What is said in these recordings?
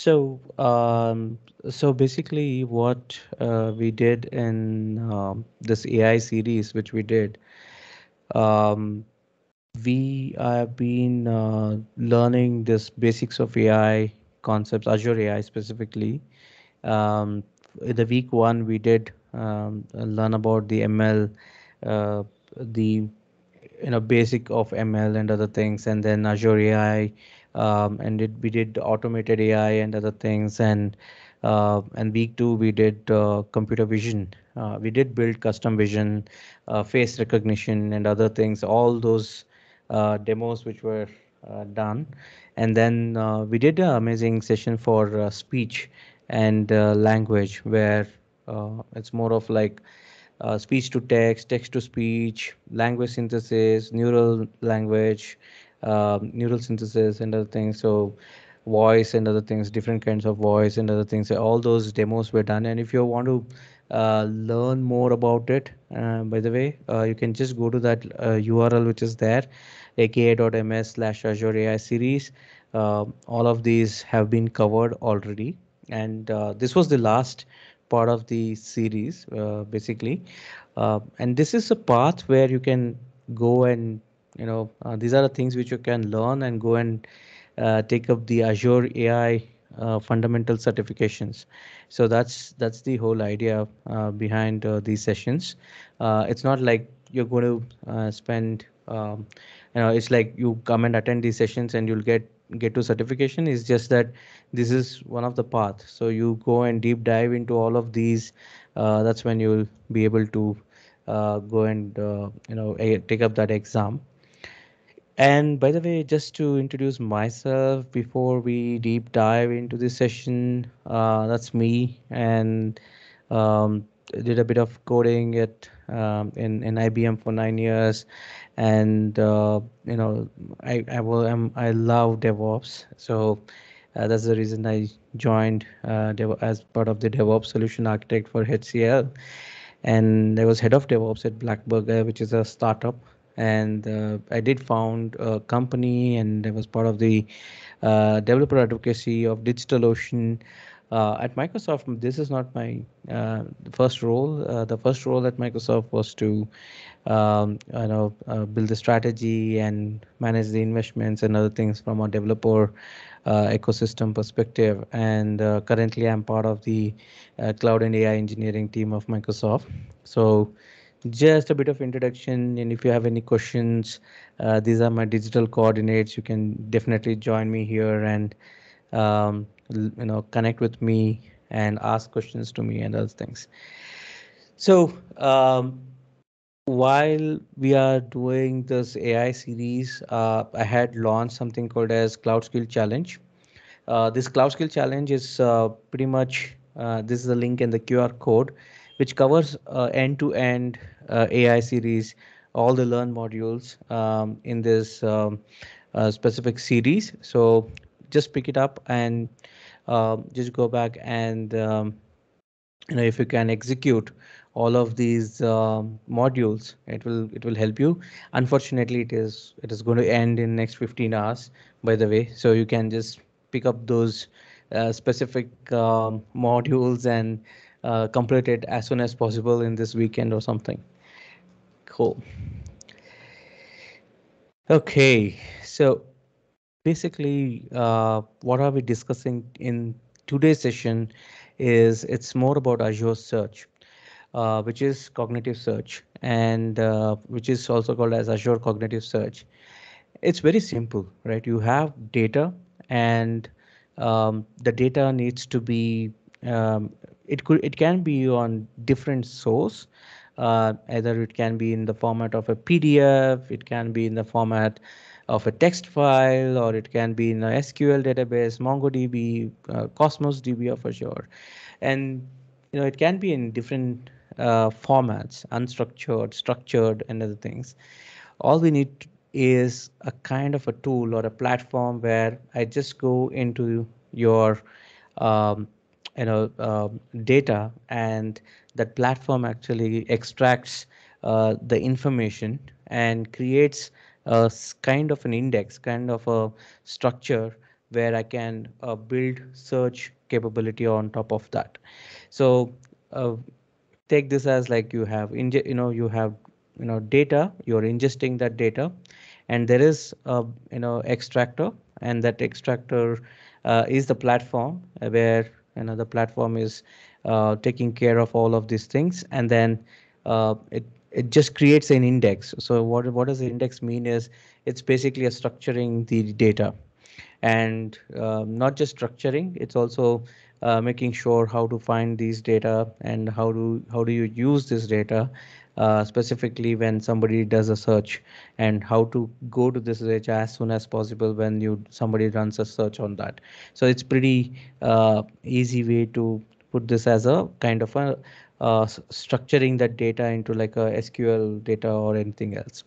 So, um, so basically, what uh, we did in um, this AI series, which we did, um, we have been uh, learning this basics of AI concepts, Azure AI specifically. Um, in the week one, we did um, learn about the ML, uh, the you know basic of ML and other things, and then Azure AI, um, and it, we did automated AI and other things, and uh, and week two we did uh, computer vision. Uh, we did build custom vision, uh, face recognition, and other things. All those uh, demos which were uh, done, and then we did an amazing session for speech and language where it's more of like speech to text, text to speech, language synthesis, neural language, um, neural synthesis, and other things. So, voice and other things, different kinds of voice and other things. All those demos were done. And if you want to uh, learn more about it, uh, by the way, uh, you can just go to that URL which is there, aka.ms slash Azure AI series. Um, all of these have been covered already. And uh, this was the last part of the series, uh, basically. Uh, and this is a path where you can go and, you know, uh, these are the things which you can learn and go and uh, take up the Azure AI uh, fundamental certifications. So that's that's the whole idea behind these sessions. it's not like you're going to spend, um, you know, it's like you come and attend these sessions and you'll get get to certification is just that this is one of the path so you go and deep dive into all of these uh, that's when you'll be able to uh, go and uh, you know take up that exam and by the way just to introduce myself before we deep dive into this session uh, that's me. And um, did a bit of coding at um, in in IBM for nine years, and uh, you know I I will I'm, I love DevOps, so uh, that's the reason I joined uh, as part of the DevOps solution architect for HCL, and I was head of DevOps at BlackBuck, which is a startup, and uh, I did found a company, and I was part of the uh, developer advocacy of DigitalOcean. Uh, at Microsoft, this is not my uh, first role. Uh, the first role at Microsoft was to, um, you know, uh, build the strategy and manage the investments and other things from a developer ecosystem perspective. And currently, I'm part of the cloud and AI engineering team of Microsoft. So, just a bit of introduction. And if you have any questions, these are my digital coordinates. You can definitely join me here and um, you know connect with me and ask questions to me and other things so um, while we are doing this ai series uh, i had launched something called as cloud skill challenge uh, this cloud skill challenge is uh, pretty much uh, this is the link in the qr code which covers uh, end-to-end uh, ai series all the learn modules um, in this um, specific series. So just pick it up and um, just go back and um, you know if you can execute all of these um, modules it will it will help you. Unfortunately it is it is going to end in next 15 hours by the way. So you can just pick up those uh, specific um, modules and uh, complete it as soon as possible in this weekend or something cool okay so basically uh, what are we discussing in today's session is it's more about Azure Search, uh, which is cognitive search and uh, which is also called as Azure Cognitive Search. It's very simple, right? You have data and um, the data needs to be um, it could it can be on different source uh, either it can be in the format of a pdf it can be in the format of a text file, or it can be in a SQL database, MongoDB, uh, Cosmos DB for sure And you know, it can be in different uh, formats, unstructured, structured, and other things. All we need is a kind of a tool or a platform where I just go into your um, you know uh, data and that platform actually extracts uh, the information and creates a kind of an index, kind of a structure where I can uh, build search capability on top of that. So uh, take this as like you have you know you have you know data you're ingesting that data and there is a you know extractor and that extractor uh, is the platform where you know the platform is uh, taking care of all of these things. And then uh, it it just creates an index. So what what does the index mean is it's basically a structuring the data. And um, not just structuring it's also uh, making sure how to find these data and how do how do you use this data uh, specifically when somebody does a search and how to go to this search as soon as possible when you somebody runs a search on that. So it's pretty uh, easy way to put this as a kind of a uh, structuring that data into like a SQL data or anything else.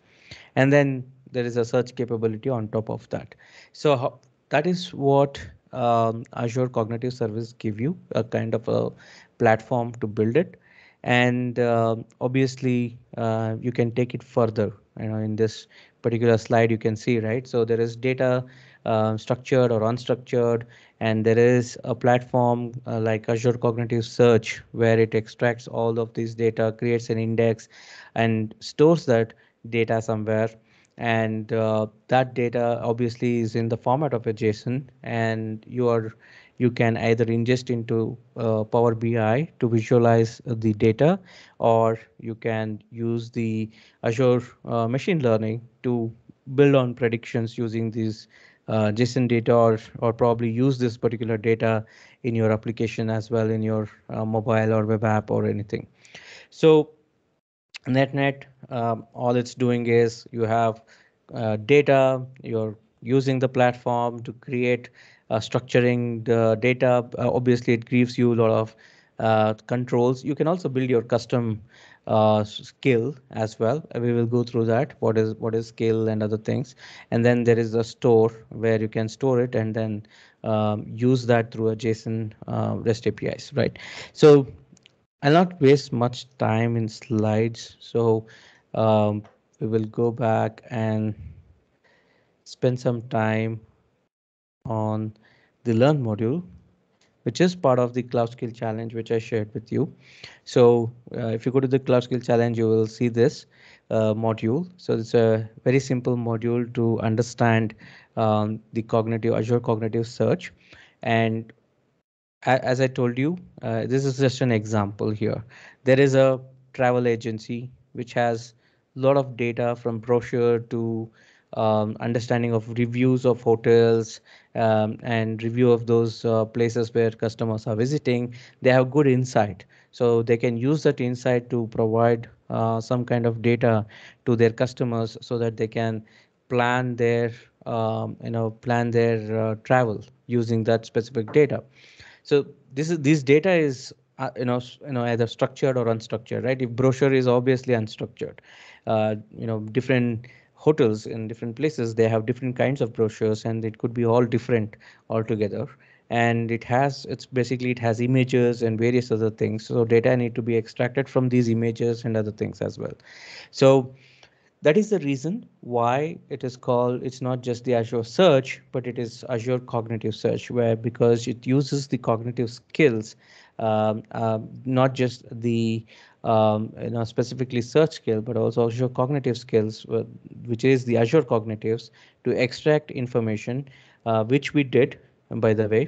And then there is a search capability on top of that. So how, that is what um, Azure Cognitive Service give you a kind of a platform to build it and uh, obviously uh, you can take it further. You know in this particular slide you can see right? So there is data uh, structured or unstructured and there is a platform uh, like Azure Cognitive Search where it extracts all of this data creates an index and stores that data somewhere. And uh, that data obviously is in the format of a JSON and you are you can either ingest into uh, Power BI to visualize the data or you can use the Azure uh, machine learning to build on predictions using these uh, JSON data or, or probably use this particular data in your application as well in your uh, mobile or web app or anything. So net net um, all it's doing is you have uh, data you're using the platform to create structuring the data. Uh, obviously it gives you a lot of uh, controls. You can also build your custom uh, skill as well. We will go through that what is what is skill and other things. And then there is a store where you can store it and then um, use that through a json uh, rest apis right? So I'll not waste much time in slides. So um, we will go back and spend some time on the learn module, which is part of the cloud skill challenge, which I shared with you. So uh, if you go to the cloud skill challenge, you will see this uh, module. So it's a very simple module to understand um, the cognitive Azure cognitive search. And as I told you, uh, this is just an example here. There is a travel agency which has a lot of data from brochure to um, understanding of reviews of hotels um, and review of those uh, places where customers are visiting. They have good insight. So they can use that insight to provide uh, some kind of data to their customers so that they can plan their um, you know plan their uh, travel using that specific data. So this is this data is uh, you know you know either structured or unstructured, right? If brochure is obviously unstructured, uh, you know different hotels in different places they have different kinds of brochures and it could be all different altogether. And it has it's basically it has images and various other things. So data need to be extracted from these images and other things as well. So that is the reason why it is called, it's not just the Azure search, but it is Azure cognitive search where because it uses the cognitive skills, um, uh, not just the um, you know, specifically search skill, but also Azure cognitive skills, uh, which is the Azure cognitives to extract information, uh, which we did, by the way.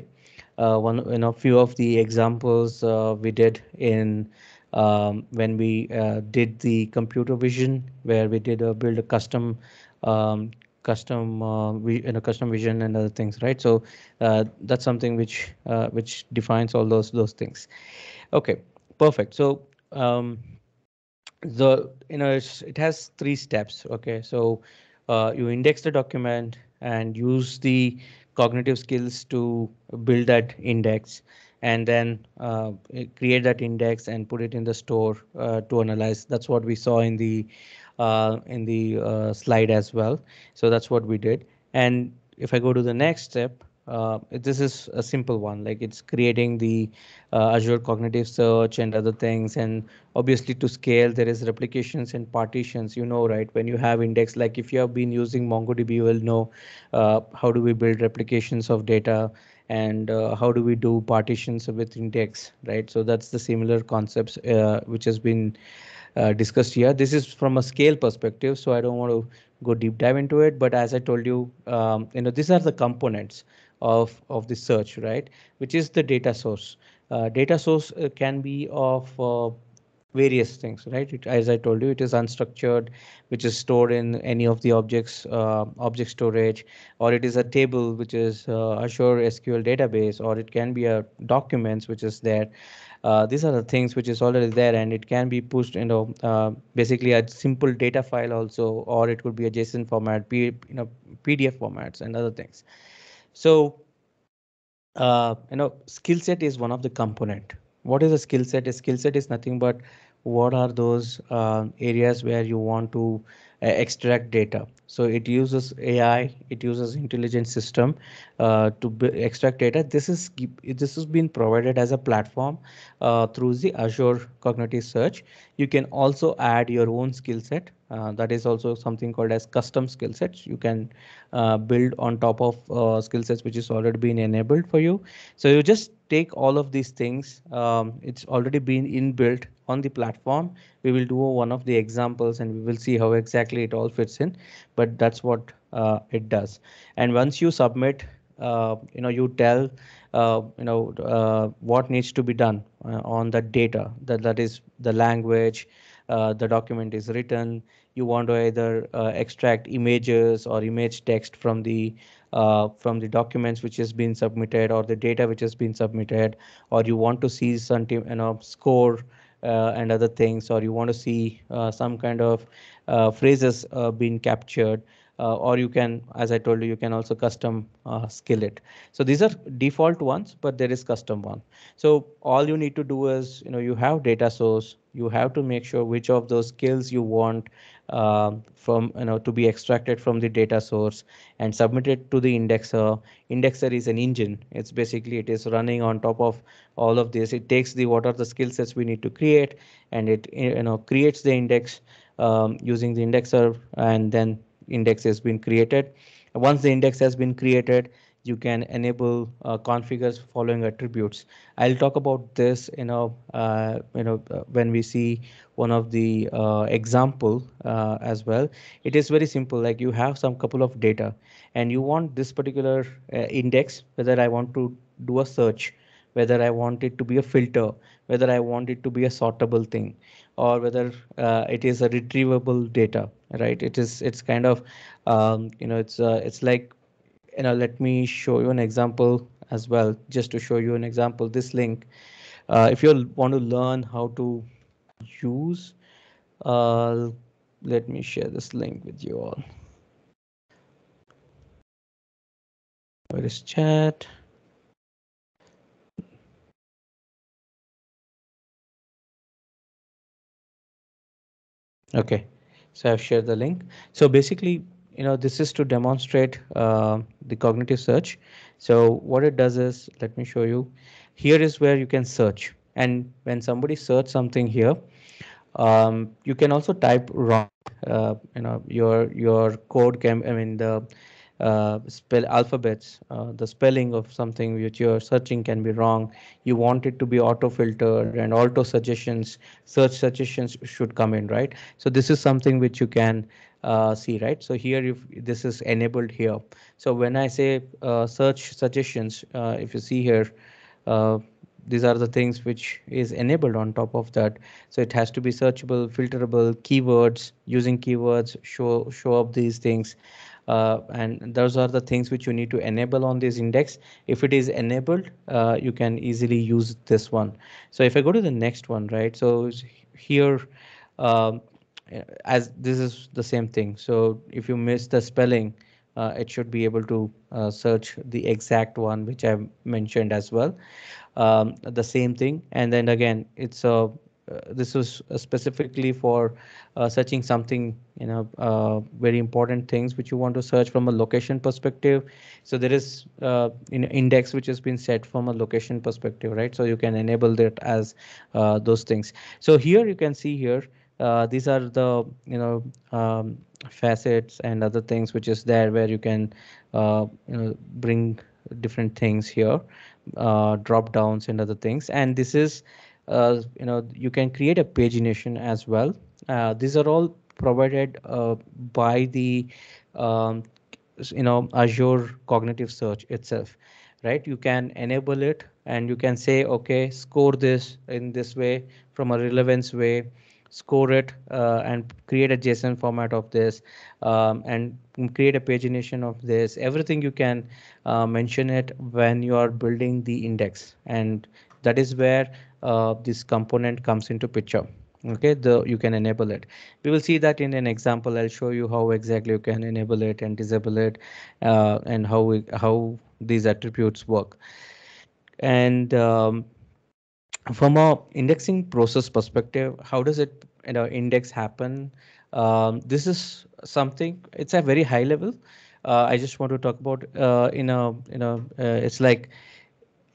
Uh, one, you know, few of the examples uh, we did in um, when we uh, did the computer vision, where we did build a custom um, custom uh, we in a custom vision and other things, right? So uh, that's something which uh, which defines all those those things. Okay, perfect. So um, the you know it has three steps. Okay, so uh, you index the document and use the cognitive skills to build that index and then uh, create that index and put it in the store uh, to analyze. That's what we saw in the uh, in the uh, slide as well. So that's what we did. And if I go to the next step, uh, this is a simple one, like it's creating the uh, Azure Cognitive Search and other things. And obviously to scale, there is replications and partitions, you know, right? When you have index, like if you have been using MongoDB, you will know uh, how do we build replications of data and uh, how do we do partitions with index, right? So that's the similar concepts uh, which has been uh, discussed here. This is from a scale perspective, so I don't want to go deep dive into it. But as I told you, um, you know, these are the components of of the search, right? Which is the data source. Uh, data source uh, can be of uh, various things, right? It, as I told you, it is unstructured, which is stored in any of the objects, uh, object storage, or it is a table, which is uh, Azure SQL database, or it can be a documents, which is there. Uh, these are the things which is already there and it can be pushed you know basically a simple data file also or it could be a json format P, you know pdf formats and other things so uh, you know skill set is one of the component. What is a skill set? A skill set is nothing but what are those uh, areas where you want to extract data. So it uses ai it uses intelligent system uh, to extract data. This is this has been provided as a platform uh, through the azure cognitive search. You can also add your own skill set uh, that is also something called as custom skill sets. You can uh, build on top of uh, skill sets which is already been enabled for you. So you just take all of these things um, it's already been inbuilt on the platform we will do one of the examples and we will see how exactly it all fits in but that's what uh, it does. And once you submit uh, you know you tell uh, you know uh, what needs to be done uh, on the data that that is the language uh, the document is written. You want to either extract images or image text from the uh, from the documents which has been submitted or the data which has been submitted or you want to see some you know score and other things or you want to see uh, some kind of uh, phrases being captured uh, or you can, as I told you, you can also custom uh, skill it. So these are default ones, but there is custom one. So all you need to do is, you know, you have data source, you have to make sure which of those skills you want uh, from, you know, to be extracted from the data source and submitted to the indexer. Indexer is an engine. It's basically, it is running on top of all of this. It takes the, what are the skill sets we need to create and it, you know, creates the index um, using the indexer and then index has been created. Once the index has been created, you can enable uh, configures following attributes. I'll talk about this you know uh, you know uh, when we see one of the uh, example uh, as well. It is very simple like you have some couple of data and you want this particular uh, index whether I want to do a search whether I want it to be a filter whether I want it to be a sortable thing or whether uh, it is a retrievable data right it is it's kind of um, you know it's uh, it's like you know let me show you an example as well just to show you an example this link. Uh, if you want to learn how to use uh, let me share this link with you all. Where is chat? Okay, so I've shared the link. So basically, you know, this is to demonstrate uh, the cognitive search. So what it does is, let me show you. Here is where you can search. And when somebody search something here, um, you can also type wrong. Uh, you know, your your code can, I mean, the uh, spell alphabets, uh, the spelling of something which you're searching can be wrong. You want it to be auto filtered and auto suggestions, search suggestions should come in, right? So this is something which you can uh, see, right? So here, if this is enabled here. So when I say uh, search suggestions, uh, if you see here, uh, these are the things which is enabled on top of that. So it has to be searchable, filterable, keywords, using keywords, show show up these things uh, and those are the things which you need to enable on this index. If it is enabled, uh, you can easily use this one. So if I go to the next one, right? So here, um, as this is the same thing. So if you miss the spelling, uh, it should be able to uh, search the exact one which I mentioned as well. Um, the same thing. And then again, it's a uh, this was specifically for uh, searching something, you know, uh, very important things which you want to search from a location perspective. So there is uh, an index which has been set from a location perspective, right? So you can enable that as uh, those things. So here you can see here, uh, these are the, you know, um, facets and other things which is there where you can, you know, bring different things here, drop downs and other things. And this is uh, you know you can create a pagination as well. Uh, these are all provided uh, by the um, you know azure cognitive search itself right? You can enable it and you can say okay score this in this way from a relevance way score it uh, and create a json format of this um, and create a pagination of this. Everything you can uh, mention it when you are building the index. And that is where uh, this component comes into picture. Okay the you can enable it. We will see that in an example. I'll show you how exactly you can enable it and disable it uh, and how we, how these attributes work. And um, from a indexing process perspective how does it you know index happen? Um, this is something it's a very high level. Uh, i just want to talk about uh, in a you know uh, it's like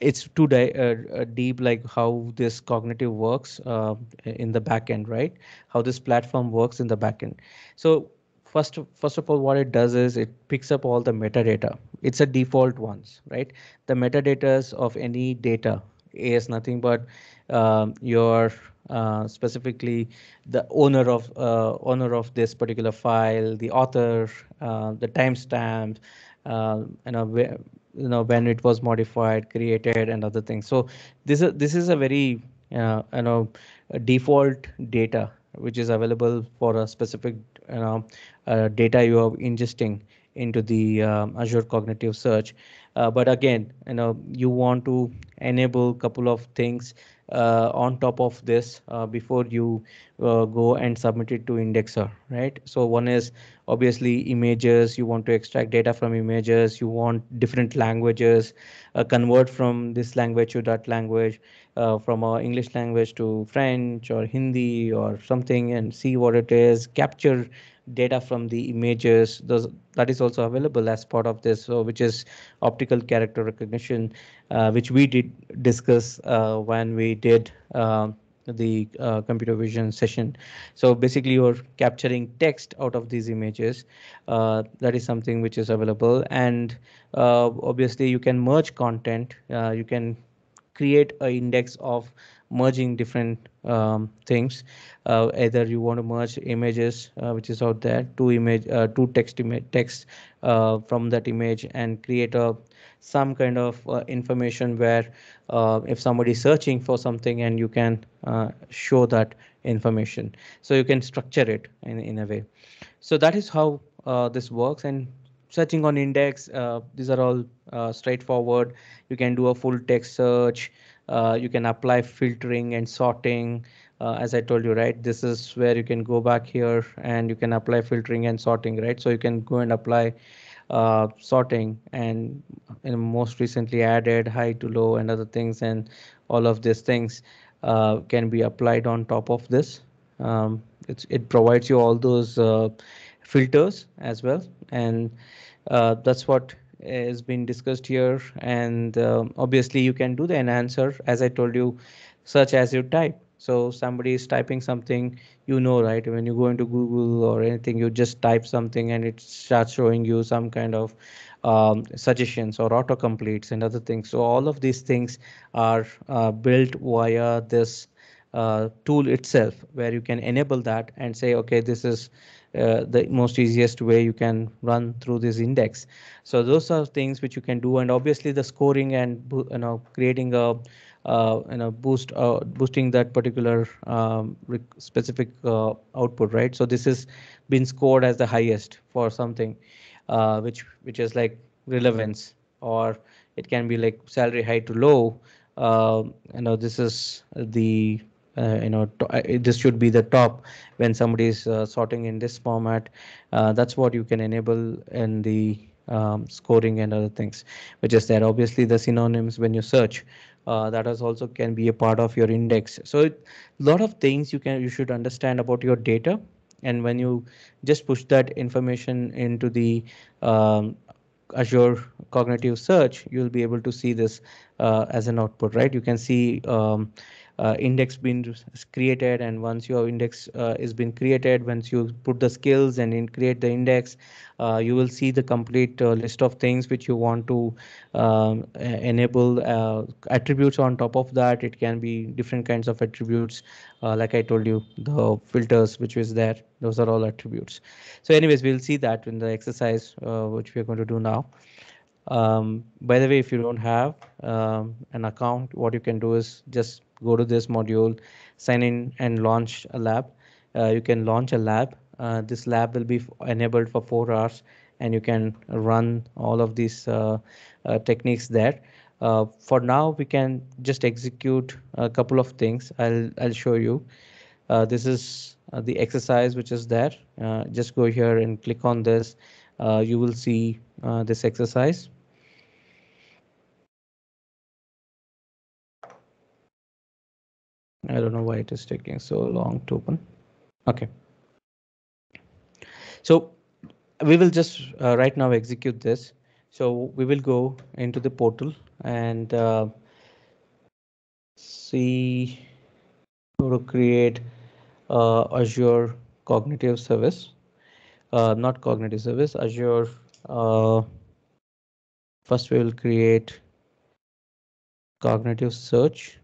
it's too di- uh, uh, deep like how this cognitive works uh, in the backend right? How this platform works in the backend so first first of all what it does is it picks up all the metadata. It's a default ones right? The metadata of any data is nothing but um, your uh, specifically the owner of uh, owner of this particular file the author uh, the timestamp uh, you know where you know when it was modified created and other things. So this is this is a very uh, you know default data which is available for a specific you know uh, data you are ingesting into the um, azure cognitive search uh, but again you know you want to enable couple of things uh, on top of this uh, before you uh, go and submit it to indexer right? So one is obviously images you want to extract data from images you want different languages uh, convert from this language to that language uh, from our english language to french or hindi or something and see what it is capture data from the images those that is also available as part of this so which is optical character recognition uh, which we did discuss uh, when we did uh, the uh, computer vision session. So basically you're capturing text out of these images. Uh, that is something which is available. And uh, obviously you can merge content. You can create an index of merging different um, things. Uh, either you want to merge images, uh, which is out there, two image, uh, two text image text uh, from that image, and create a some kind of uh, information where uh, if somebody is searching for something and you can show that information, so you can structure it in in a way. So that is how this works and searching on index uh, these are all uh, straightforward you can do a full text search uh, you can apply filtering and sorting uh, as I told you, right? This is where you can go back here and you can apply filtering and sorting, right? So you can go and apply uh, sorting and most recently added high to low and other things and all of these things uh, can be applied on top of this. Um, it provides you all those uh, filters as well and uh, that's what has been discussed here and um, obviously you can do the enhancer as i told you search as you type. So somebody is typing something you know right? When you go into google or anything you just type something and it starts showing you some kind of um, suggestions or autocompletes and other things. So all of these things are uh, built via this uh, tool itself where you can enable that and say okay this is uh, the most easiest way you can run through this index. So those are things which you can do, and obviously the scoring and you know creating a uh, you know boost uh, boosting that particular um, specific uh, output, right? So this has been scored as the highest for something, uh, which which is like relevance, or it can be like salary high to low. you know this is the uh, you know uh, this should be the top when somebody is uh, sorting in this format that's what you can enable in the um, scoring and other things, which is there. Obviously, the synonyms when you search, uh, that is also can be a part of your index. So a lot of things you can you should understand about your data. And when you just push that information into the um, Azure Cognitive Search, you'll be able to see this uh, as an output, right? You can see um, uh, index been created and once your index uh, is been created once you put the skills and in create the index uh, you will see the complete uh, list of things which you want to um, enable uh, attributes on top of that. It can be different kinds of attributes uh, like i told you the filters which is there. Those are all attributes. So anyways we'll see that in the exercise which we're going to do now. Um, by the way, if you don't have um, an account, what you can do is just go to this module, sign in and launch a lab. Uh, you can launch a lab. Uh, this lab will be enabled for four hours and you can run all of these uh, uh techniques there. Uh, for now, we can just execute a couple of things. I'll, I'll show you. This is the exercise which is there. just go here and click on this. you will see this exercise. I don't know why it is taking so long to open. Okay. So we will just uh, right now execute this. So we will go into the portal and uh, see how to create uh, Azure Cognitive Service. Uh, not Cognitive Service, Azure. Uh, first we will create Cognitive Search.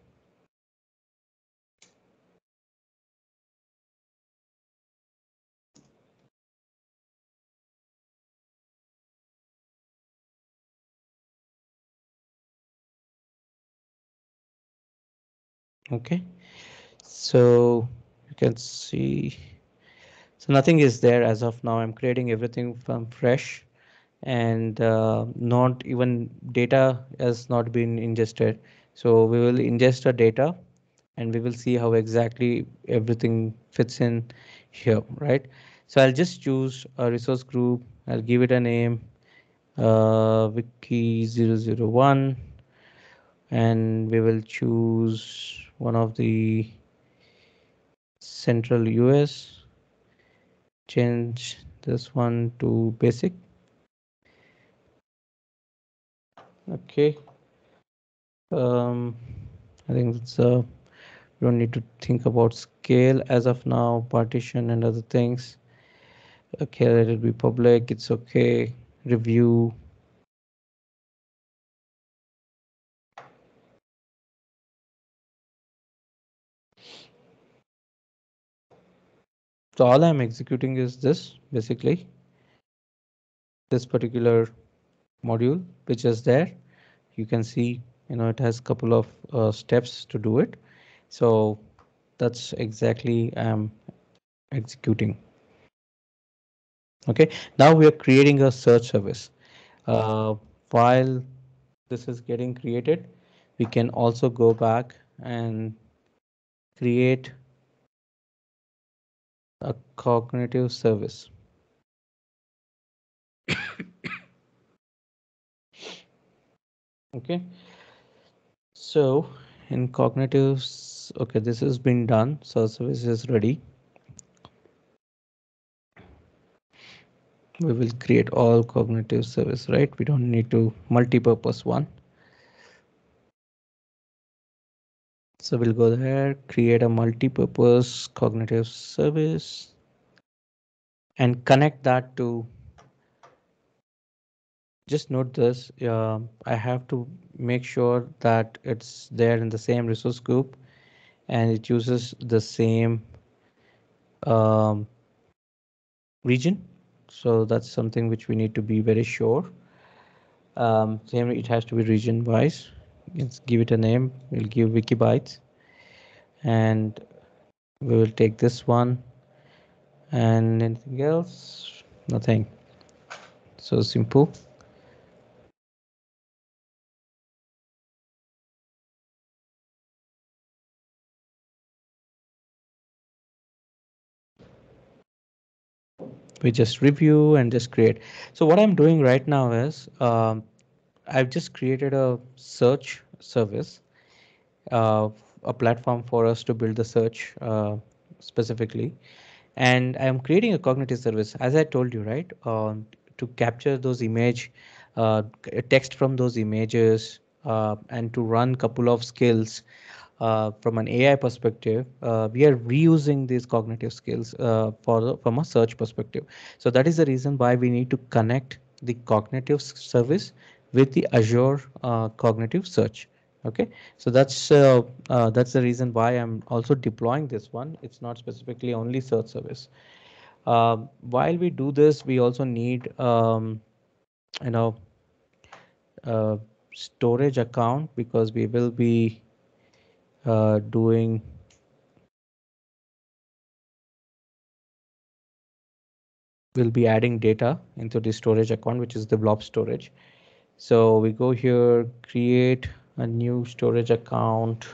Okay. So you can see. So nothing is there as of now. I'm creating everything from fresh and uh, not even data has not been ingested. So we will ingest the data and we will see how exactly everything fits in here right? So i'll just choose a resource group. I'll give it a name uh, wiki 001 and we will choose one of the central US change this one to basic. Okay. Um, I think it's uh, we don't need to think about scale as of now partition and other things. Okay let it be public it's okay. Review So all I'm executing is this basically this particular module which is there. You can see you know it has a couple of uh, steps to do it. So that's exactly I'm executing. Okay, now we are creating a search service. Uh, while this is getting created, we can also go back and create a cognitive service. okay. So in cognitive okay this has been done. So service is ready. We will create all cognitive service right? We don't need to multi-purpose one So we'll go there, create a multi-purpose cognitive service and connect that to just note this uh, I have to make sure that it's there in the same resource group and it uses the same um, region. So that's something which we need to be very sure. Um, same it has to be region wise let's give it a name. We'll give wikibytes. And we will take this one. And anything else? Nothing. So simple. We just review and just create. So what I'm doing right now is um, I've just created a search service, uh, a platform for us to build the search uh, specifically. And I'm creating a cognitive service, as I told you, right? Uh, to capture those image, uh, text from those images, uh, and to run couple of skills uh, from an AI perspective, we are reusing these cognitive skills for from a search perspective. So that is the reason why we need to connect the cognitive service with the Azure uh, cognitive search. Okay, so that's uh, uh, that's the reason why I'm also deploying this one. It's not specifically only search service. Um, while we do this, we also need um, you know storage account because we will be uh, doing we'll be adding data into the storage account which is the blob storage so we go here create a new storage account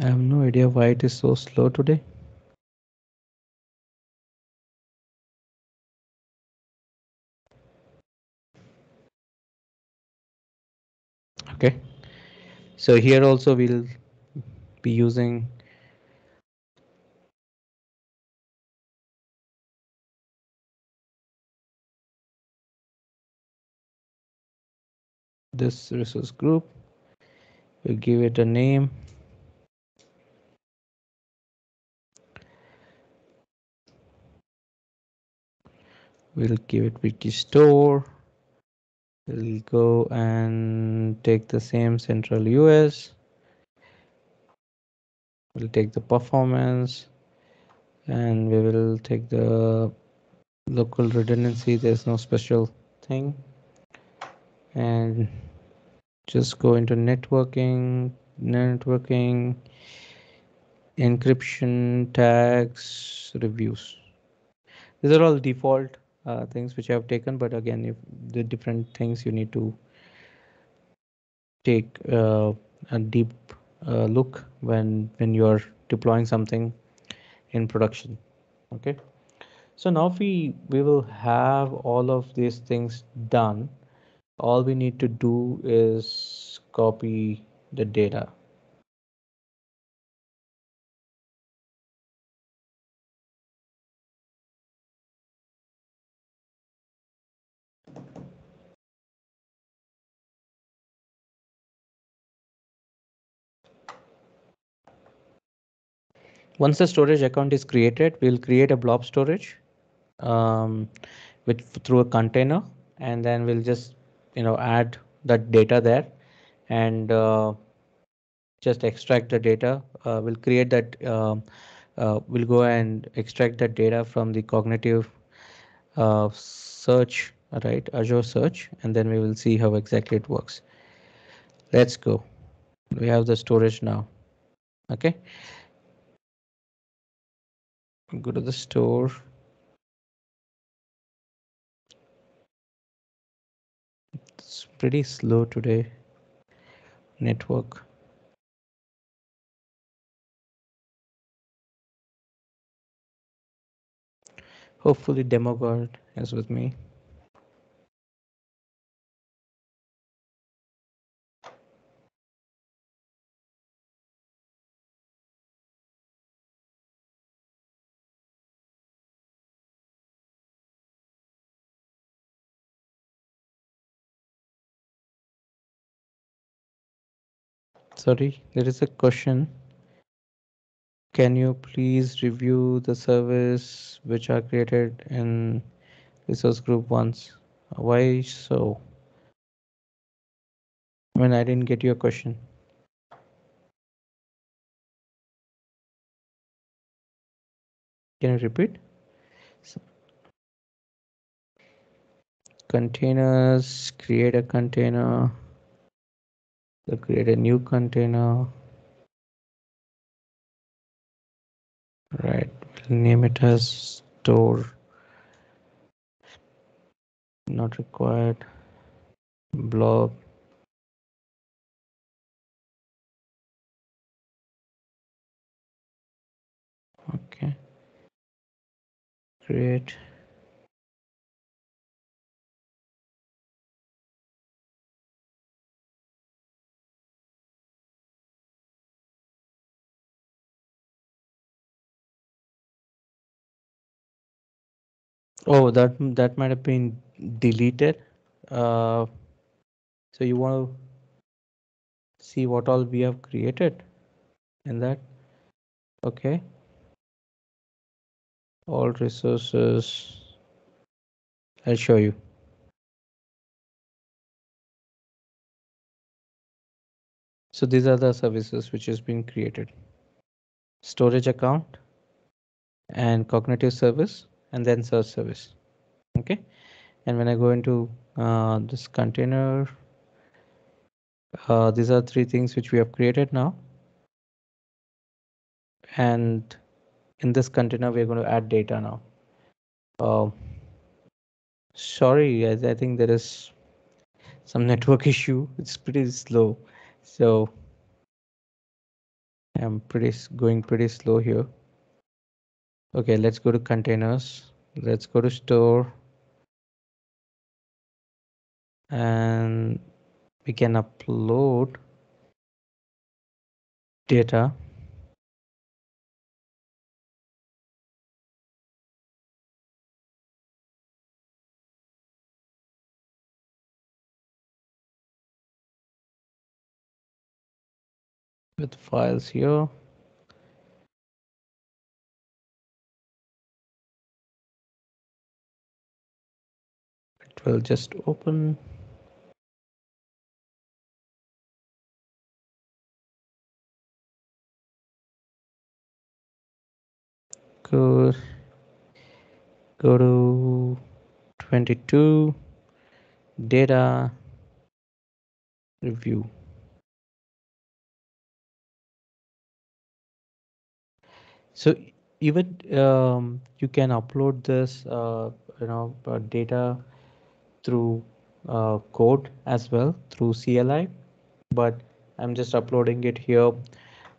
I have no idea why it is so slow today. Okay, so here also we'll be using this resource group. We'll give it a name. We'll give it wiki store. We'll go and take the same central US. We'll take the performance and we will take the local redundancy. There's no special thing. And just go into networking, networking, encryption, tags, reviews. These are all default uh, things which I have taken, but again, if the different things you need to take uh, a deep uh, look when when you're deploying something in production. Okay, so now we we will have all of these things done. All we need to do is copy the data. Once the storage account is created, we'll create a blob storage um, with through a container, and then we'll just you know add that data there, and uh, just extract the data. Uh, we'll create that. Um, uh, we'll go and extract that data from the cognitive uh, search, right? Azure search, and then we will see how exactly it works. Let's go. We have the storage now. Okay go to the store. It's pretty slow today. Network. Hopefully demogod is with me sorry there is a question. Can you please review the service which are created in resource group once why so? I mean I didn't get your question. Can you repeat? So, containers create a container so create a new container. Right. We'll name it as store. Not required. Blob. Okay. Create oh that that might have been deleted. Uh, so you want to see what all we have created in that? Okay. All resources. I'll show you. So these are the services which has been created. Storage account and cognitive service and then search service. Okay? And when I go into uh, this container uh, these are three things which we have created now. And in this container we're going to add data now. Uh, sorry I, I think there is some network issue. It's pretty slow. So I'm pretty going pretty slow here okay let's go to containers. Let's go to store. And we can upload data. With files here will just open. Go go to 22 data review. So even um, you can upload this uh, you know uh, data through uh, code as well through CLI but I'm just uploading it here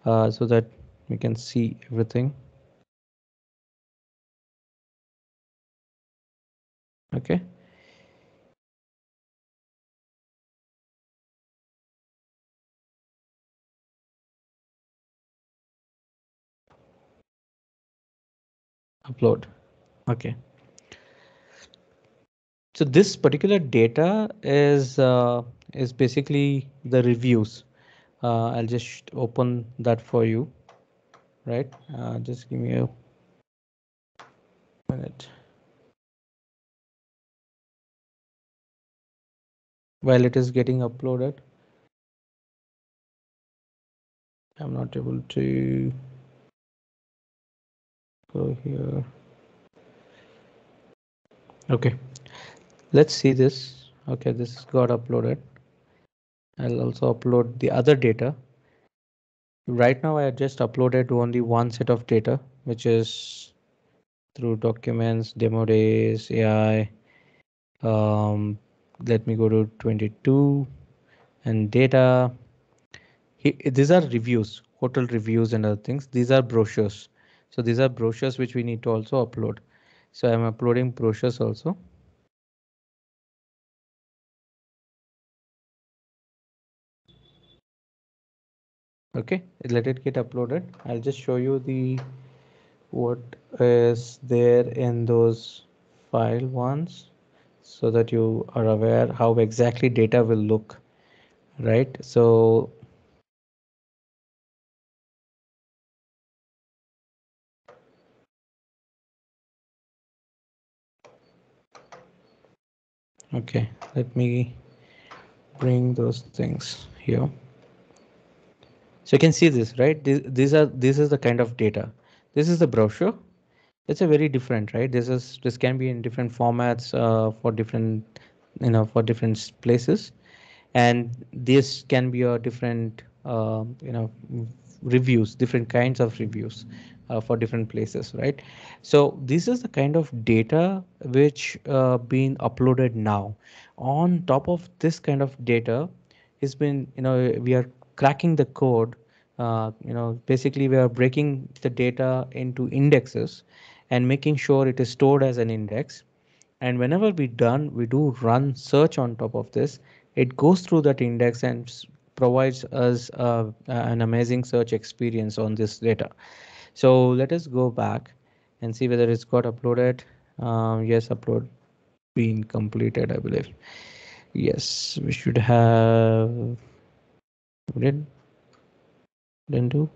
uh, so that we can see everything. Okay. Upload. Okay so this particular data is uh, is basically the reviews. Uh, I'll just open that for you right? Uh, just give me a minute. While it is getting uploaded I'm not able to go here. Okay let's see this. Okay this got uploaded. I'll also upload the other data. Right now I just uploaded only one set of data which is through documents demo days AI um, let me go to 22 and data. He, these are reviews hotel reviews and other things. These are brochures. So these are brochures which we need to also upload. So i'm uploading brochures also okay let it get uploaded. I'll just show you the what is there in those file ones so that you are aware how exactly data will look right? So okay let me bring those things here so you can see this right these are this is the kind of data this is the brochure it's a very different right this is this can be in different formats uh, for different you know for different places and this can be a different uh, you know reviews, different kinds of reviews uh, for different places, right? So this is the kind of data which uh, being uploaded now. On top of this kind of data, has been you know we are cracking the code. Uh, you know basically we are breaking the data into indexes and making sure it is stored as an index. And whenever we done, we do run search on top of this. It goes through that index and provides us uh, an amazing search experience on this data. So let us go back and see whether it's got uploaded. Um, yes, upload been completed, I believe. Yes, we should have. Did didn't do.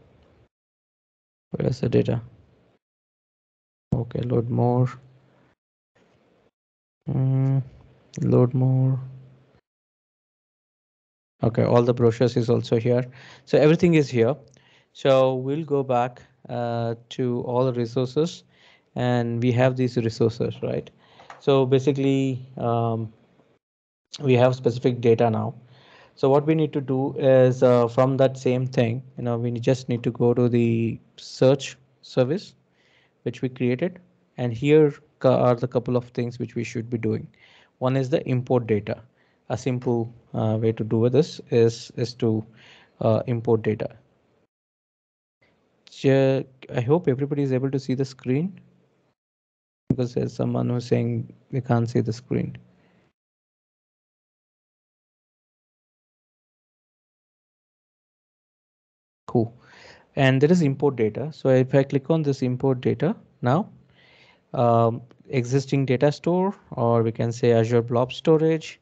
Where's the data? Okay, load more. Mm, load more. Okay, all the brochures is also here. So everything is here. So we'll go back uh, to all the resources and we have these resources, right? So basically, um, we have specific data now. So what we need to do is uh, from that same thing, you know, we just need to go to the search service, which we created. And here are the couple of things which we should be doing. One is the import data. A simple uh, way to do this is, is to uh, import data. I hope everybody is able to see the screen because there's someone who's saying we can't see the screen. And there is import data. So if I click on this import data now, um, existing data store, or we can say Azure Blob Storage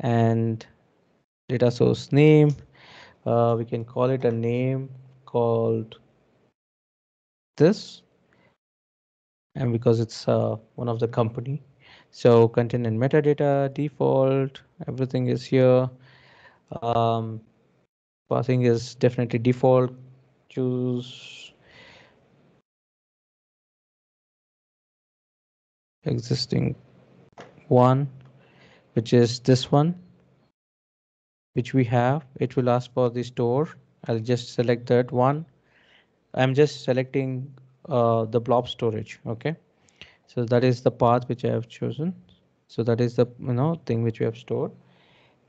and data source name. Uh, we can call it a name called this and because it's uh, one of the company so content and metadata default everything is here um, is definitely default choose existing one which is this one which we have. It will ask for the store. I'll just select that one. I'm just selecting uh, the blob storage okay? So that is the path which I have chosen. So that is the you know thing which we have stored.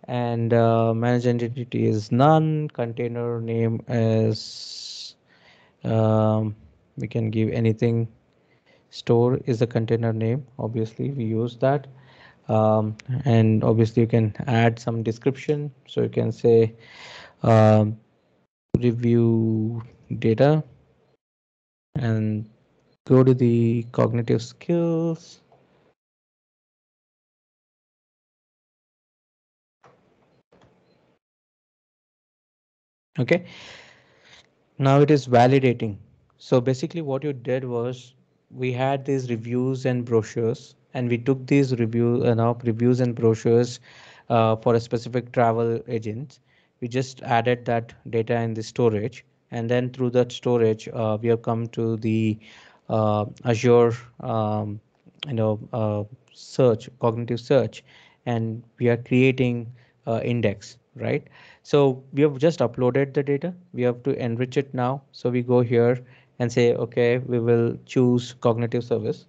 And uh, managed identity is none. Container name is um, we can give anything. Store is the container name. Obviously we use that. Um, and obviously you can add some description. So you can say um, review data and go to the cognitive skills. Okay, now it is validating. So basically what you did was we had these reviews and brochures and we took these review uh, now reviews and brochures uh, for a specific travel agent. We just added that data in the storage and then through that storage uh, we have come to the uh, Azure um, you know uh, search cognitive search and we are creating uh, index right so we have just uploaded the data we have to enrich it now so we go here and say okay we will choose cognitive service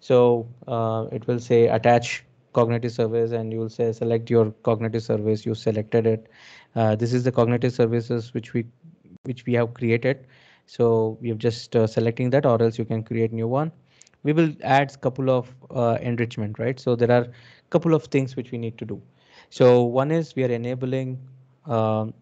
so uh, it will say attach cognitive service and you will say select your cognitive service you selected it uh, this is the cognitive services which we which we have created. So we have just uh, selecting that or else you can create new one. We will add a couple of uh, enrichment, right? So there are a couple of things which we need to do. So one is we are enabling um,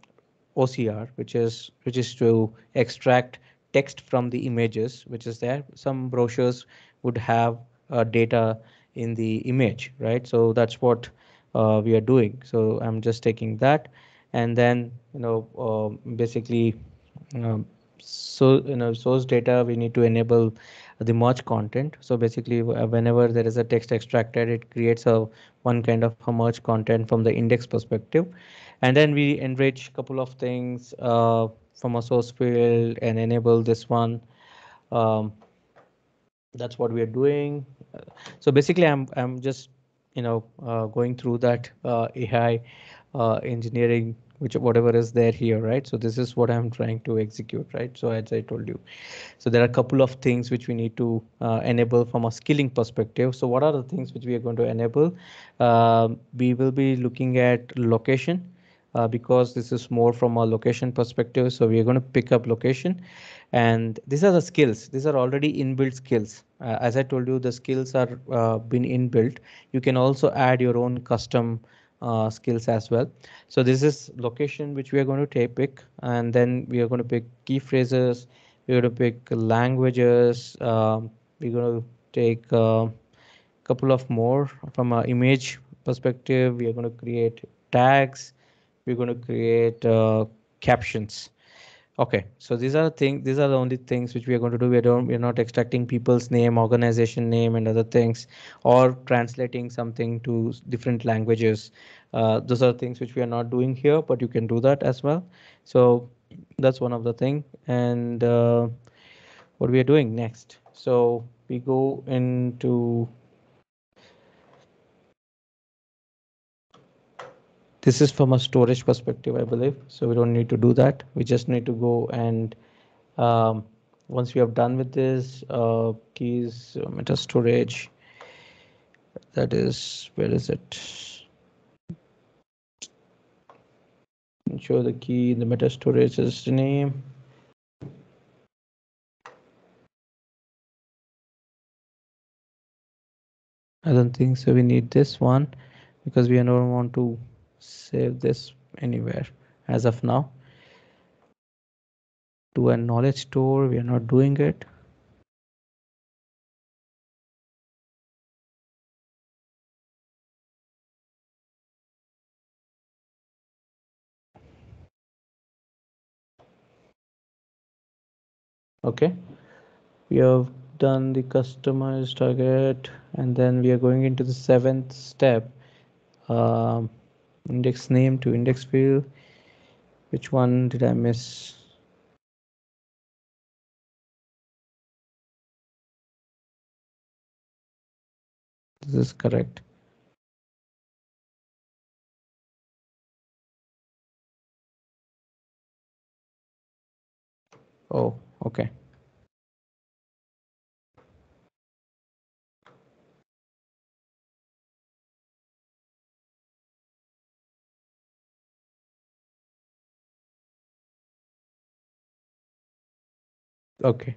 OCR, which is which is to extract text from the images, which is there. Some brochures would have uh, data in the image, right? So that's what uh, we are doing. So I'm just taking that and then you know uh, basically um, so you know source data we need to enable the merge content. So basically whenever there is a text extracted it creates a one kind of a merge content from the index perspective. And then we enrich a couple of things uh, from a source field and enable this one. Um, that's what we are doing. So basically i'm i'm just you know uh, going through that uh, ai uh, engineering which whatever is there here, right? So this is what I'm trying to execute, right? So as I told you, so there are a couple of things which we need to uh, enable from a skilling perspective. So what are the things which we are going to enable? Uh, we will be looking at location uh, because this is more from a location perspective. So we are going to pick up location and these are the skills. These are already inbuilt skills. Uh, as I told you, the skills are uh, been inbuilt. You can also add your own custom uh, skills as well. So this is location which we are going to take pick and then we are going to pick key phrases. We're going to pick languages. Um, we're going to take a uh, couple of more from an image perspective. We are going to create tags. We're going to create uh, captions. Okay, so these are the things. These are the only things which we are going to do. We don't. We're not extracting people's name, organization name, and other things, or translating something to different languages. Uh, those are things which we are not doing here, but you can do that as well. So that's one of the thing. And uh, what we are doing next. So we go into This is from a storage perspective, I believe. So we don't need to do that. We just need to go and um, once we have done with this uh, keys uh, meta storage, that is, where is it? Show the key in the meta storage is the name. I don't think so. We need this one because we don't want to save this anywhere. As of now to a knowledge store we are not doing it. Okay. We have done the customized target and then we are going into the seventh step. Um, index name to index field. Which one did I miss? This is correct. Oh okay okay.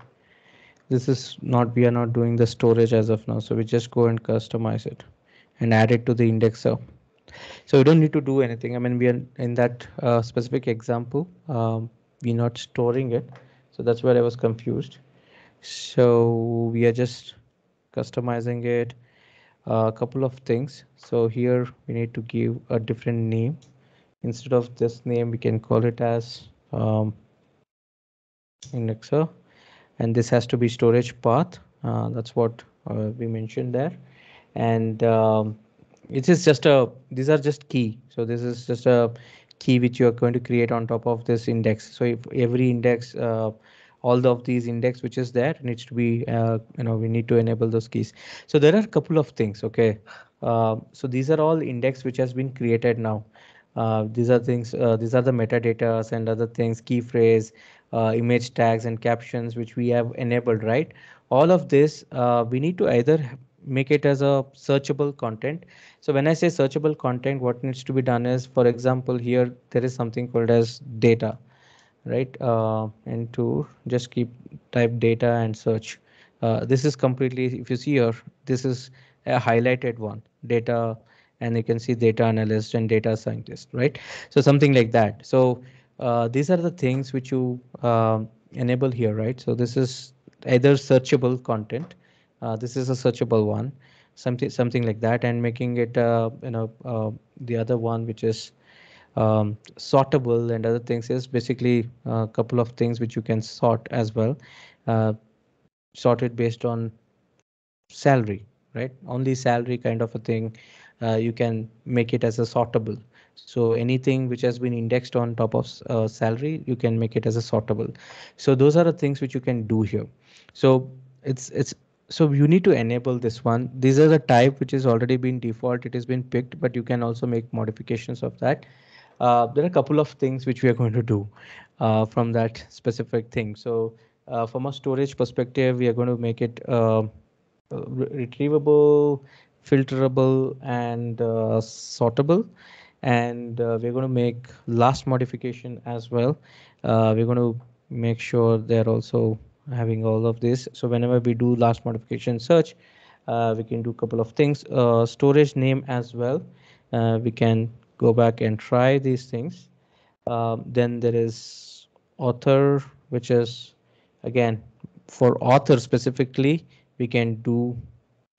This is not we are not doing the storage as of now so we just go and customize it and add it to the indexer. So we don't need to do anything. I mean we are in that uh, specific example um, we're not storing it. So that's where i was confused. So we are just customizing it uh, a couple of things. So here we need to give a different name. Instead of this name we can call it as um, indexer and this has to be storage path. Uh, that's what uh, we mentioned there. And um, it is just a these are just key. So this is just a key which you are going to create on top of this index. So if every index uh, all of these index which is there needs to be uh, you know we need to enable those keys. So there are a couple of things okay? Uh, so these are all index which has been created now. Uh, these are things uh, these are the metadata and other things key phrase uh, image tags and captions which we have enabled right? All of this uh, we need to either make it as a searchable content. So when i say searchable content what needs to be done is for example here there is something called as data right? Uh, and to just keep type data and search. Uh, this is completely if you see here this is a highlighted one data and you can see data analyst and data scientist right? So something like that. So uh, these are the things which you uh, enable here, right? So this is either searchable content. Uh, this is a searchable one, something something like that, and making it uh, you know uh, the other one which is um, sortable and other things is basically a couple of things which you can sort as well. Sorted based on salary, right? Only salary kind of a thing. you can make it as a sortable. So anything which has been indexed on top of uh, salary, you can make it as a sortable. So those are the things which you can do here. So it's it's so you need to enable this one. These are the type which is already been default. It has been picked, but you can also make modifications of that. uh, there are a couple of things which we are going to do uh, from that specific thing. So uh, from a storage perspective, we are going to make it uh, retrievable, filterable, and uh, sortable. And uh, we're going to make last modification as well. we're going to make sure they're also having all of this. So whenever we do last modification search, uh, we can do a couple of things. Uh, storage name as well. Uh, we can go back and try these things. Um, then there is author, which is again for author specifically, we can do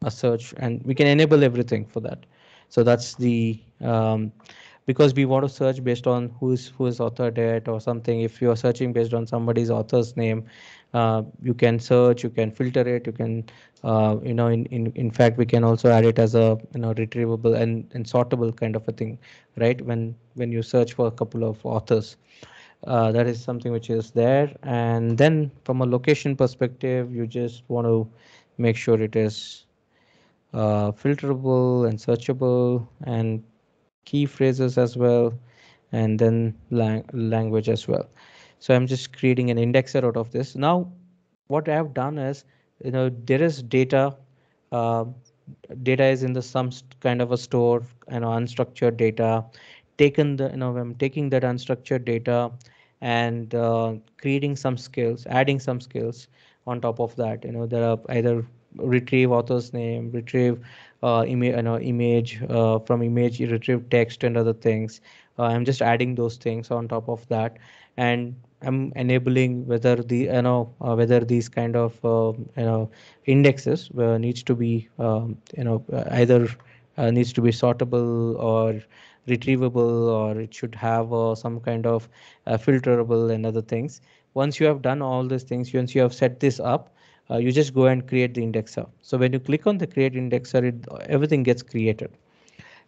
a search and we can enable everything for that. So that's the um, because we want to search based on who's who is authored it or something. If you are searching based on somebody's author's name, uh, you can search, you can filter it, you can, uh, you know, in, in in fact, we can also add it as a you know retrievable and, and sortable kind of a thing, right? When when you search for a couple of authors. Uh, that is something which is there and then from a location perspective you just want to make sure it is uh, filterable and searchable and key phrases as well, and then lang language as well. So I'm just creating an indexer out of this. Now, what I have done is, you know, there is data. Uh, data is in the some kind of a store, you know, unstructured data. Taken the, you know, I'm taking that unstructured data and uh, creating some skills, adding some skills on top of that. You know, there are either retrieve author's name, retrieve uh, image, you know, image uh, from image, retrieve text and other things. Uh, I'm just adding those things on top of that, and I'm enabling whether the you know uh, whether these kind of uh, you know indexes uh, needs to be um, you know either needs to be sortable or retrievable or it should have uh, some kind of uh, filterable and other things once you have done all these things once you have set this up uh, you just go and create the indexer. So when you click on the create indexer, it, everything gets created.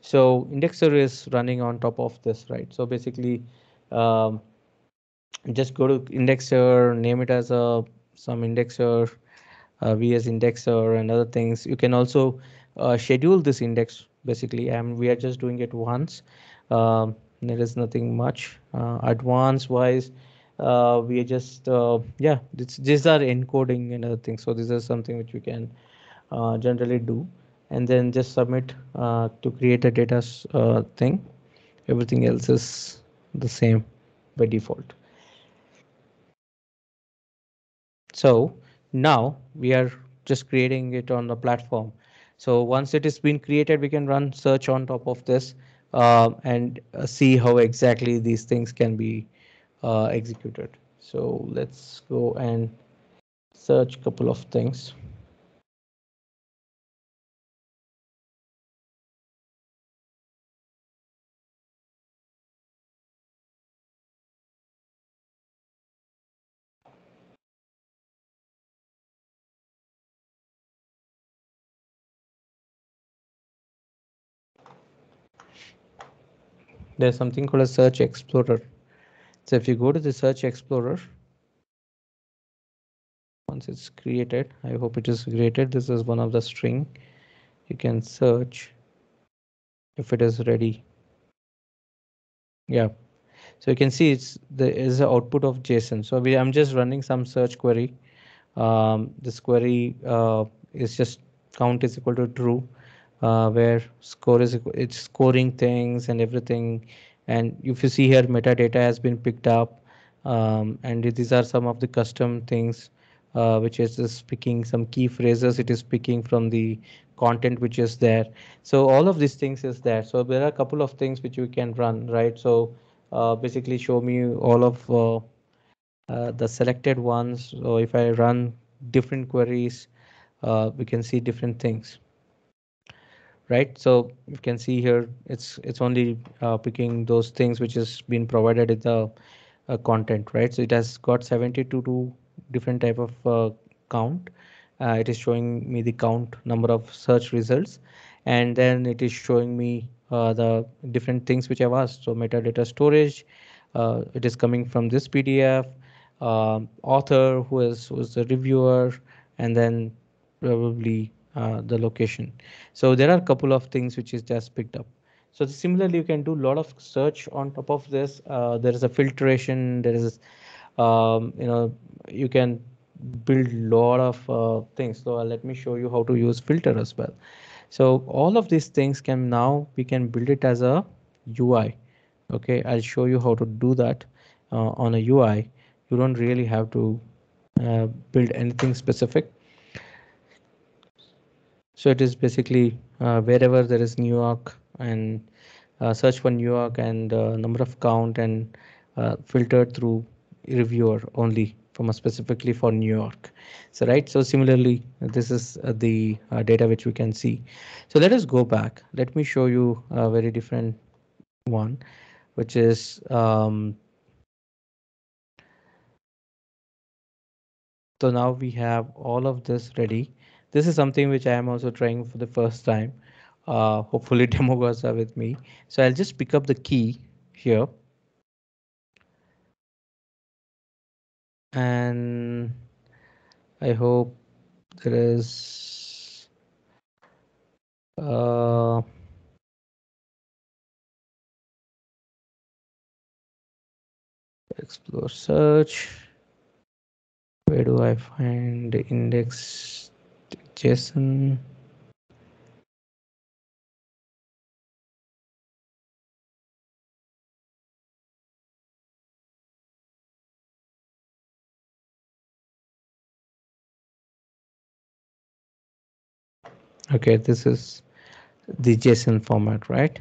So indexer is running on top of this, right? So basically, um, just go to indexer, name it as a some indexer, uh, VS indexer and other things. You can also uh, schedule this index basically, and we are just doing it once. Um, there is nothing much uh, advanced wise uh, we are just uh, yeah this, these are encoding and other things. So this is something which we can uh, generally do and then just submit uh, to create a data uh, thing. Everything else is the same by default. So now we are just creating it on the platform. So once it has been created we can run search on top of this uh, and see how exactly these things can be uh, executed. So let's go and search a couple of things. There's something called a search explorer. So if you go to the search explorer, once it's created, I hope it is created. This is one of the string. You can search if it is ready. Yeah. So you can see it's the is the output of JSON. So we, I'm just running some search query. Um, this query uh, is just count is equal to true, uh, where score is it's scoring things and everything and if you see here metadata has been picked up. Um, and these are some of the custom things uh, which is just picking some key phrases. It is picking from the content which is there. So all of these things is there. So there are a couple of things which you can run right? So uh, basically show me all of uh, uh the selected ones. So if I run different queries uh, we can see different things right? So you can see here it's it's only uh, picking those things which has been provided in the uh, content, right? So it has got 72 different type of uh, count. Uh, it is showing me the count number of search results, and then it is showing me uh, the different things which I've asked. So metadata storage, uh, it is coming from this PDF. Um, author who is was the reviewer, and then probably uh, the location. So there are a couple of things which is just picked up. So similarly, you can do a lot of search on top of this. Uh, there is a filtration. There is, um, you know, you can build a lot of uh, things. So let me show you how to use filter as well. So all of these things can now we can build it as a UI. Okay, I'll show you how to do that uh, on a UI. You don't really have to uh, build anything specific. So it is basically uh, wherever there is New York and uh, search for New York and uh, number of count and filtered through reviewer only from specifically for New York. So right. So similarly, this is uh, the uh, data which we can see. So let us go back. Let me show you a very different one, which is um, so now we have all of this ready. This is something which I am also trying for the first time. Uh, hopefully demo guys are with me. So I'll just pick up the key here. And I hope there is uh, explore search. Where do I find the index JSON? Okay, this is the JSON format, right?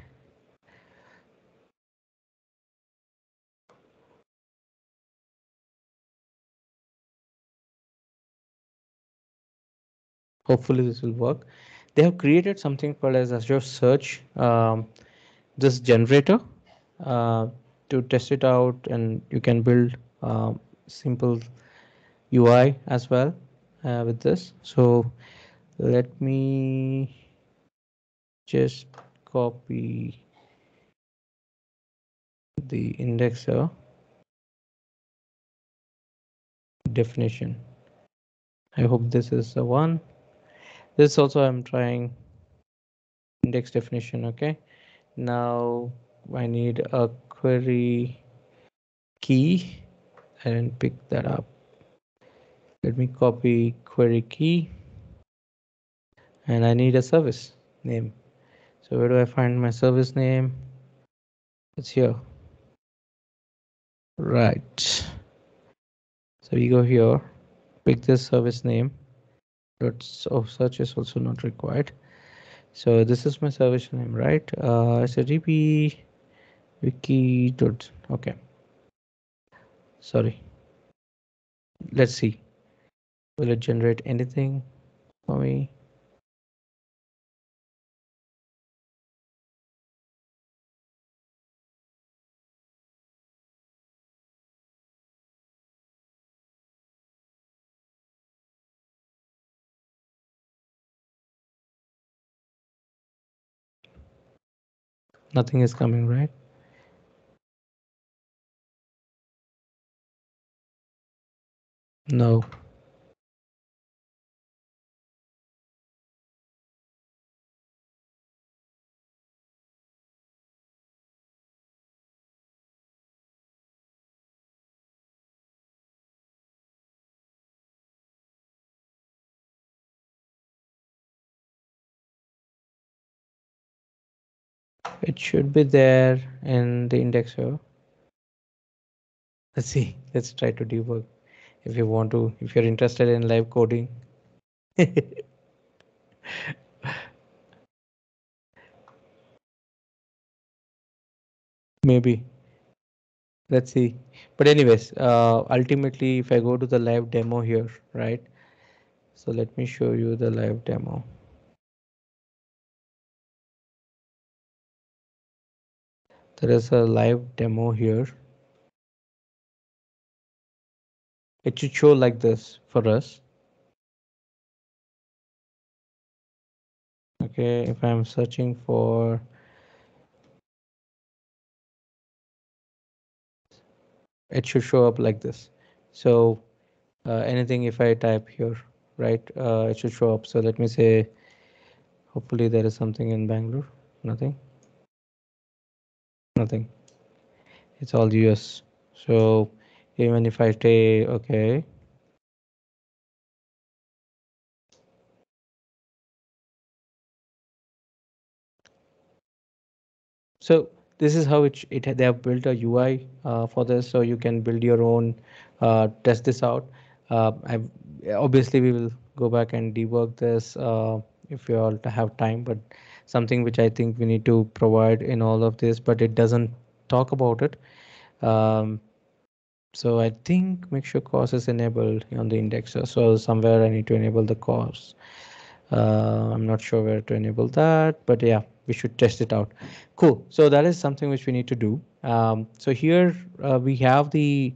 Hopefully this will work. They have created something called as Azure Search, um, this generator uh, to test it out and you can build um, simple UI as well uh, with this. So let me just copy the indexer definition. I hope this is the one. This also I'm trying index definition. Okay. Now I need a query key and pick that up. Let me copy query key and I need a service name. So where do I find my service name? It's here. Right. So we go here, pick this service name. Dot oh, search is also not required. So this is my service name, right? Uh, DB wiki dot okay. Sorry. Let's see. Will it generate anything for me? Nothing is coming, right? No. It should be there in the indexer. Let's see. Let's try to debug if you want to, if you're interested in live coding. Maybe. Let's see. But anyways, uh, ultimately, if I go to the live demo here, right? So let me show you the live demo. There is a live demo here. It should show like this for us. Okay, if I'm searching for it should show up like this. So uh, anything if I type here, right, uh, it should show up. So let me say, hopefully there is something in Bangalore, nothing. Nothing. It's all US. So even if I say, okay, so this is how it, it they have built a UI uh, for this, so you can build your own, uh, test this out. Uh, obviously we will go back and debug this uh, if you all have time, but something which I think we need to provide in all of this, but it doesn't talk about it. Um, so I think make sure CORS is enabled on the indexer. So somewhere I need to enable the CORS. Uh, I'm not sure where to enable that, but yeah, we should test it out. Cool. So that is something which we need to do. Um, so here uh, we have the,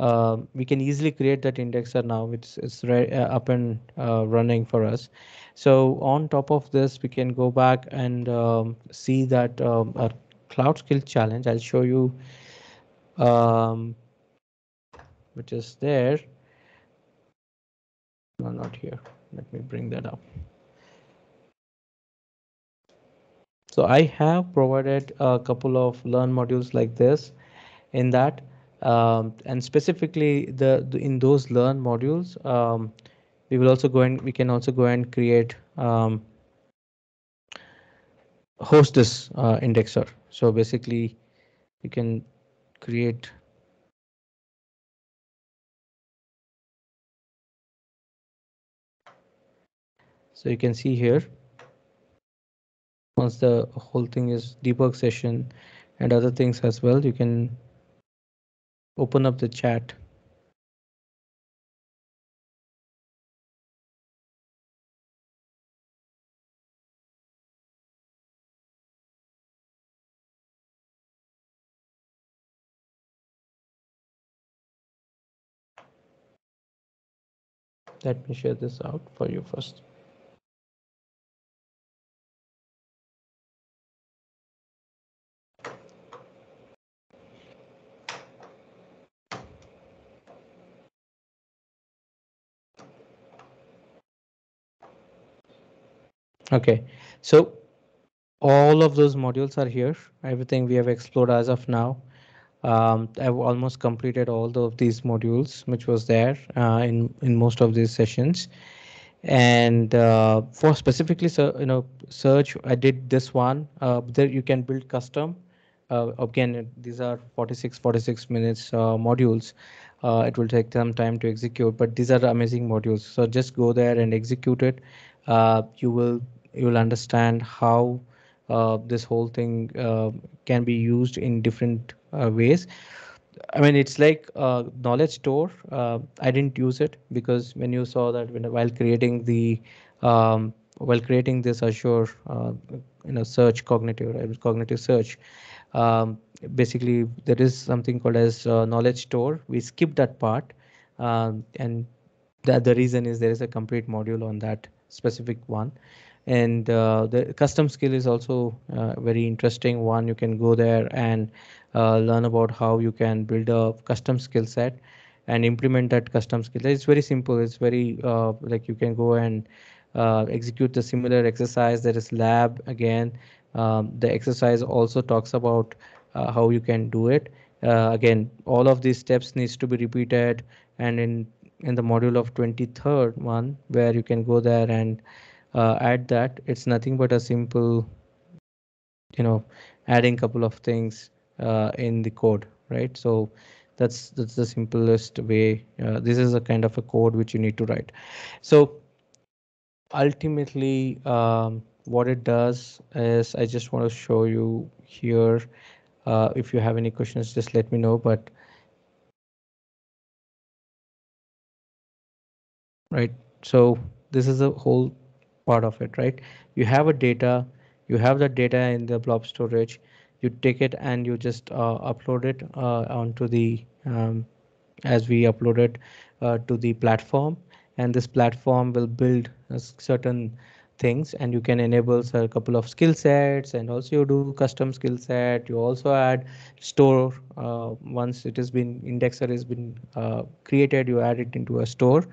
uh, we can easily create that indexer now. It's, it's uh, up and uh, running for us. So on top of this, we can go back and um, see that um, a cloud skill challenge. I'll show you um, which is there. No, not here. Let me bring that up. So I have provided a couple of learn modules like this in that um, and specifically the, the, in those learn modules um, we will also go and we can also go and create um, host this uh, indexer. So basically you can create so you can see here once the whole thing is debug session and other things as well, you can open up the chat. Let me share this out for you first. Okay, so all of those modules are here. Everything we have explored as of now. Um, I've almost completed all of these modules, which was there uh, in in most of these sessions. And uh, for specifically, so you know, search, I did this one. Uh, there you can build custom. Uh, again, these are 46, 46 minutes uh, modules. Uh, it will take some time to execute, but these are amazing modules. So just go there and execute it. you will you will understand how uh, this whole thing uh, can be used in different uh, ways. I mean, it's like a knowledge store. Uh, I didn't use it because when you saw that when, while creating the um, while creating this Azure, uh, you know, search cognitive, right, cognitive search, um, basically there is something called as uh, knowledge store. We skipped that part, and that the reason is there is a complete module on that specific one and uh, the custom skill is also uh, very interesting. One you can go there and uh, learn about how you can build a custom skill set and implement that custom skill it's very simple. It's very uh, like you can go and uh, execute the similar exercise. There is lab again. Um, the exercise also talks about uh, how you can do it. Again all of these steps needs to be repeated. And in in the module of 23rd one where you can go there and uh, add that. It's nothing but a simple you know adding couple of things uh, in the code right? So that's that's the simplest way. Uh, this is a kind of a code which you need to write. So ultimately um, what it does is I just want to show you here. Uh, if you have any questions just let me know but right so this is a whole part of it, right? You have a data, you have that data in the blob storage, you take it and you just uh, upload it uh, onto the, um, as we upload it uh, to the platform. And this platform will build certain things and you can enable a couple of skill sets and also you do custom skill set. You also add store uh, once it has been indexer has been uh, created you add it into a store.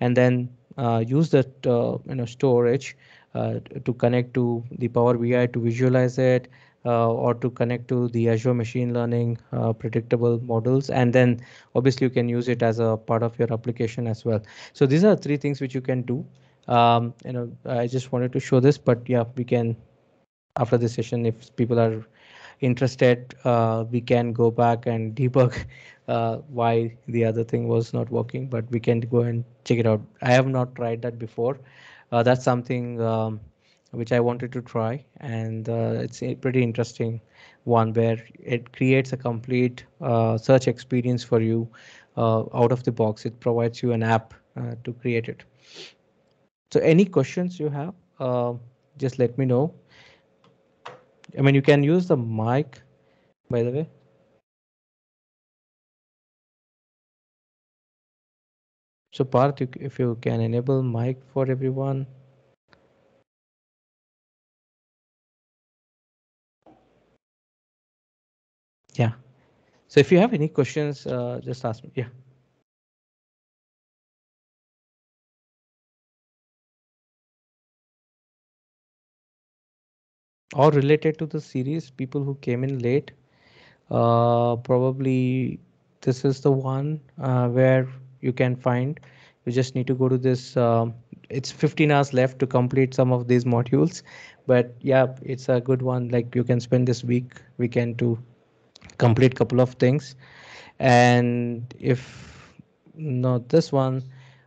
And then uh, use that uh, you know storage uh, to connect to the Power BI to visualize it, uh, or to connect to the Azure machine learning uh, predictable models. And then obviously you can use it as a part of your application as well. So these are three things which you can do. Um, you know, I just wanted to show this, but yeah, we can after this session, if people are interested, uh, we can go back and debug uh, why the other thing was not working, but we can go and check it out. I have not tried that before. Uh, that's something um, which I wanted to try, and uh, it's a pretty interesting one where it creates a complete uh, search experience for you uh, out of the box. It provides you an app to create it. So any questions you have, just let me know. I mean, you can use the mic, by the way. So Parth, if you can enable mic for everyone. Yeah. So if you have any questions, uh, just ask me. Yeah. Or related to the series people who came in late uh, probably this is the one uh, where you can find. You just need to go to this um, it's 15 hours left to complete some of these modules. But yeah it's a good one. Like you can spend this week weekend to complete couple of things. And if not this one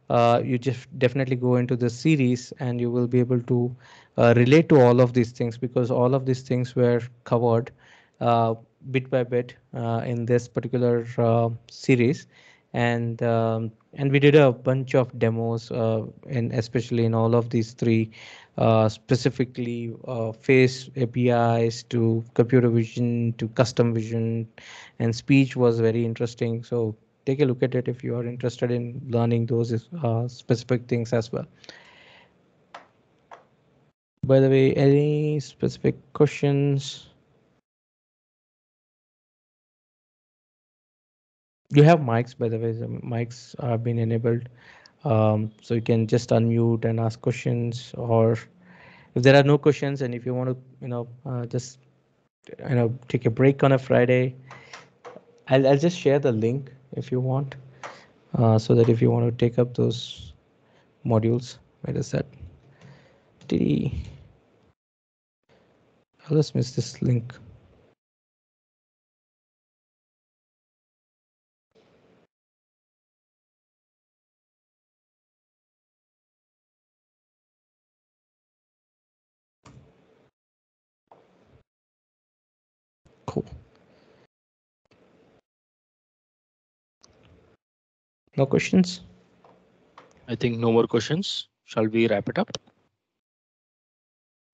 uh, you just definitely go into the series and you will be able to uh, relate to all of these things because all of these things were covered uh, bit by bit uh, in this particular uh, series. And um, and we did a bunch of demos and especially in all of these three specifically face apis to computer vision to custom vision. And speech was very interesting. So take a look at it if you are interested in learning those uh, specific things as well. By the way, any specific questions? You have mics, by the way, the mics have been enabled. Um, so you can just unmute and ask questions or if there are no questions and if you want to, you know, uh, just, you know, take a break on a Friday, I'll, I'll just share the link if you want uh, so that if you want to take up those modules where is that let's miss this link cool No questions? I think no more questions. Shall we wrap it up?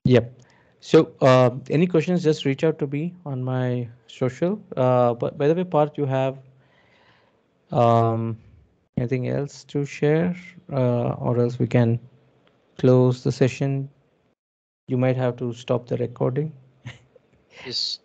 Yep. So uh, any questions, just reach out to me on my social. Uh, but by the way, Parth, you have um, anything else to share uh, or else we can close the session. You might have to stop the recording. yes.